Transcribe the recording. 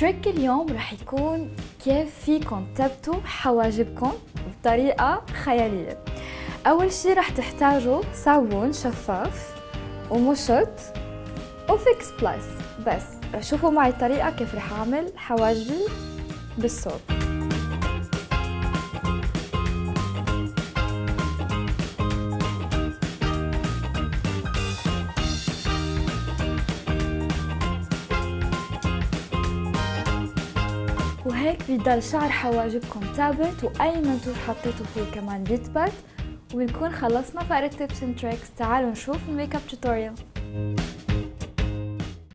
trick اليوم رح يكون كيف فيكم تثبتوا حواجبكم بطريقة خيالية. أول شي رح تحتاجوا صابون شفاف ومشط و Fix Plus بس شوفوا معي الطريقة كيف رح أعمل حواجبي بال soap. وهيك بيضل شعر حواجبكم ثابت وأي منتج حطيتوا فيه كمان بيثبت وبنكون خلصنا فقرة tips and tricks تعالوا نشوف ال make up tutorial